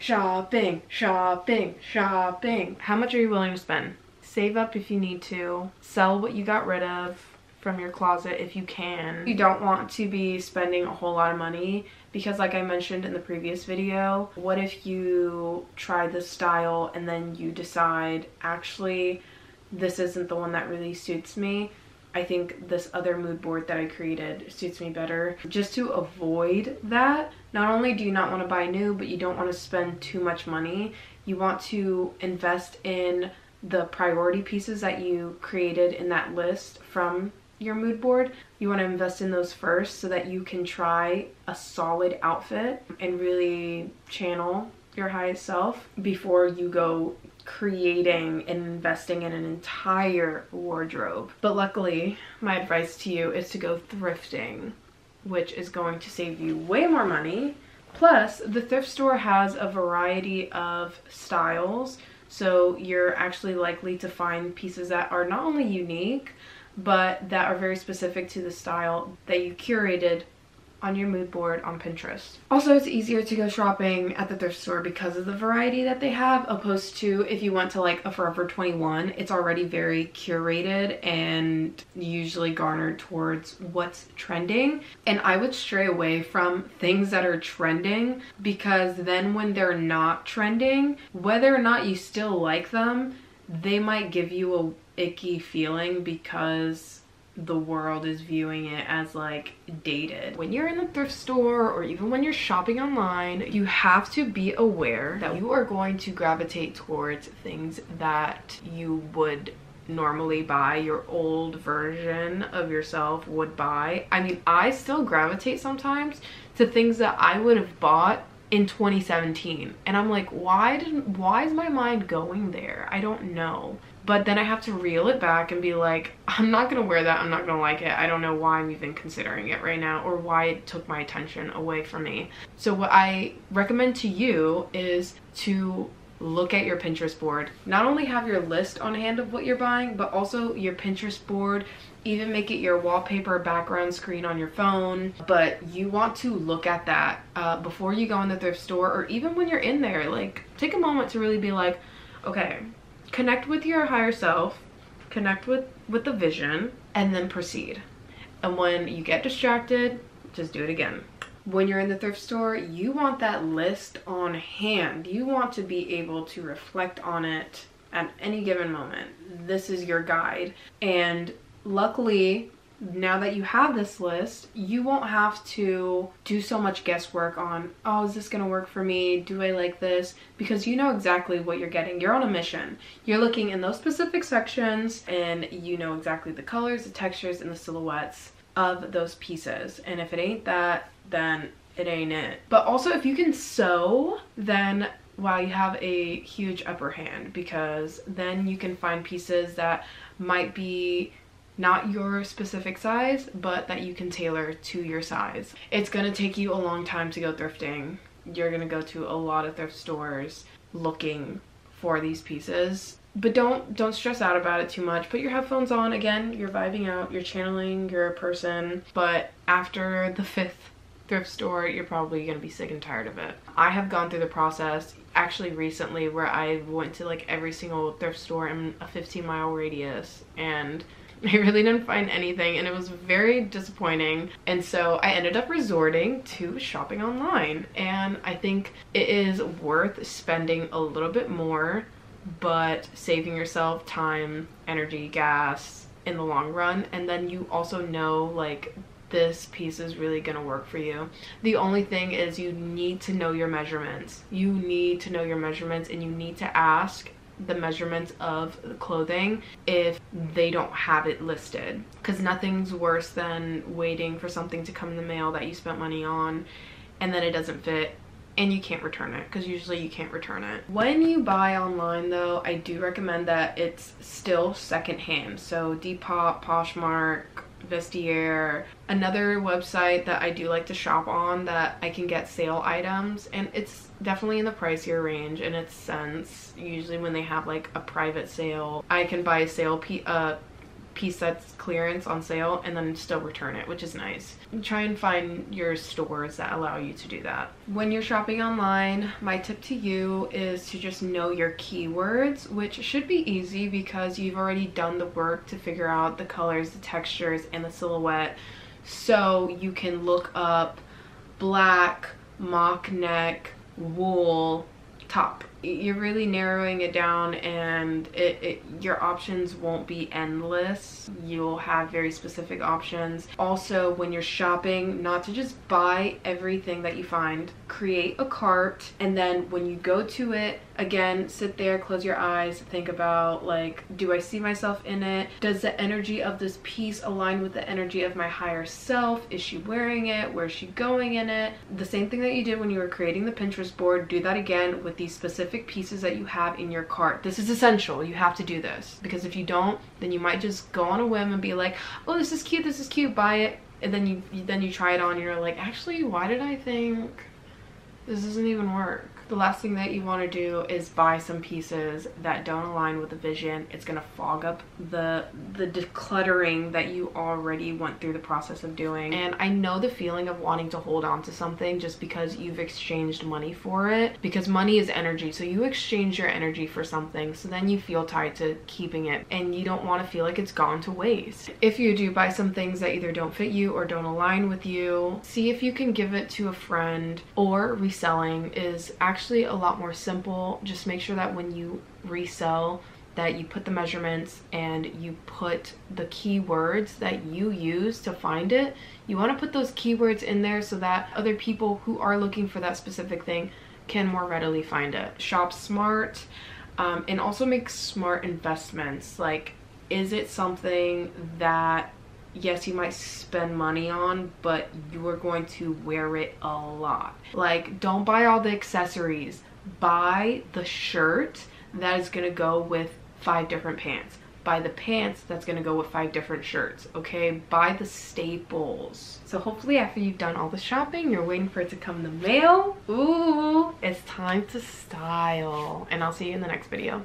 shopping, shopping, shopping. How much are you willing to spend? Save up if you need to. Sell what you got rid of from your closet if you can. You don't want to be spending a whole lot of money because like I mentioned in the previous video, what if you try this style and then you decide actually this isn't the one that really suits me. I think this other mood board that I created suits me better. Just to avoid that, not only do you not want to buy new, but you don't want to spend too much money. You want to invest in the priority pieces that you created in that list from your mood board. You want to invest in those first so that you can try a solid outfit and really channel your highest self before you go creating and investing in an entire wardrobe. But luckily, my advice to you is to go thrifting, which is going to save you way more money. Plus, the thrift store has a variety of styles, so you're actually likely to find pieces that are not only unique, but that are very specific to the style that you curated on your mood board on Pinterest. Also, it's easier to go shopping at the thrift store because of the variety that they have opposed to if you went to like a Forever 21, it's already very curated and usually garnered towards what's trending. And I would stray away from things that are trending because then when they're not trending, whether or not you still like them, they might give you a icky feeling because the world is viewing it as like dated. When you're in the thrift store or even when you're shopping online, you have to be aware that you are going to gravitate towards things that you would normally buy your old version of yourself would buy. I mean, I still gravitate sometimes to things that I would have bought in 2017 and I'm like why didn't why is my mind going there I don't know but then I have to reel it back and be like, I'm not gonna wear that, I'm not gonna like it. I don't know why I'm even considering it right now or why it took my attention away from me. So what I recommend to you is to look at your Pinterest board. Not only have your list on hand of what you're buying, but also your Pinterest board, even make it your wallpaper background screen on your phone. But you want to look at that uh, before you go in the thrift store or even when you're in there. Like, take a moment to really be like, okay, connect with your higher self, connect with, with the vision, and then proceed. And when you get distracted, just do it again. When you're in the thrift store, you want that list on hand. You want to be able to reflect on it at any given moment. This is your guide. And luckily, now that you have this list, you won't have to do so much guesswork on, oh, is this gonna work for me? Do I like this? Because you know exactly what you're getting. You're on a mission. You're looking in those specific sections and you know exactly the colors, the textures, and the silhouettes of those pieces. And if it ain't that, then it ain't it. But also if you can sew, then wow, you have a huge upper hand because then you can find pieces that might be not your specific size, but that you can tailor to your size. It's gonna take you a long time to go thrifting. You're gonna go to a lot of thrift stores looking for these pieces. But don't don't stress out about it too much. Put your headphones on again, you're vibing out, you're channeling your person. But after the fifth thrift store, you're probably gonna be sick and tired of it. I have gone through the process actually recently where I went to like every single thrift store in a 15 mile radius and I really didn't find anything and it was very disappointing. And so I ended up resorting to shopping online. And I think it is worth spending a little bit more, but saving yourself time, energy, gas in the long run. And then you also know like this piece is really gonna work for you. The only thing is you need to know your measurements. You need to know your measurements and you need to ask the measurements of the clothing if they don't have it listed because nothing's worse than waiting for something to come in the mail that you spent money on and then it doesn't fit and you can't return it because usually you can't return it. When you buy online though, I do recommend that it's still secondhand. So Depop, Poshmark, Vestiaire. Another website that I do like to shop on that I can get sale items and it's definitely in the pricier range in its sense. Usually when they have like a private sale, I can buy a sale uh, piece that's clearance on sale and then still return it, which is nice. Try and find your stores that allow you to do that. When you're shopping online, my tip to you is to just know your keywords, which should be easy because you've already done the work to figure out the colors, the textures, and the silhouette. So you can look up black, mock neck, wool, top you're really narrowing it down and it, it, your options won't be endless. You'll have very specific options. Also when you're shopping not to just buy everything that you find create a cart and then when you go to it again sit there close your eyes think about like do i see myself in it? Does the energy of this piece align with the energy of my higher self? Is she wearing it? Where's she going in it? The same thing that you did when you were creating the pinterest board do that again with these specific pieces that you have in your cart. This is essential. You have to do this. Because if you don't then you might just go on a whim and be like oh this is cute this is cute buy it. And then you then you try it on and you're like actually why did i think this doesn't even work the last thing that you want to do is buy some pieces that don't align with the vision. It's going to fog up the the decluttering that you already went through the process of doing. And I know the feeling of wanting to hold on to something just because you've exchanged money for it because money is energy. So you exchange your energy for something. So then you feel tied to keeping it and you don't want to feel like it's gone to waste. If you do buy some things that either don't fit you or don't align with you, see if you can give it to a friend or reselling is actually actually a lot more simple. Just make sure that when you resell that you put the measurements and you put the keywords that you use to find it. You want to put those keywords in there so that other people who are looking for that specific thing can more readily find it. Shop smart um, and also make smart investments. Like, is it something that yes, you might spend money on, but you are going to wear it a lot. Like, don't buy all the accessories. Buy the shirt that is gonna go with five different pants. Buy the pants that's gonna go with five different shirts, okay? Buy the staples. So hopefully after you've done all the shopping, you're waiting for it to come in the mail. Ooh, it's time to style. And I'll see you in the next video.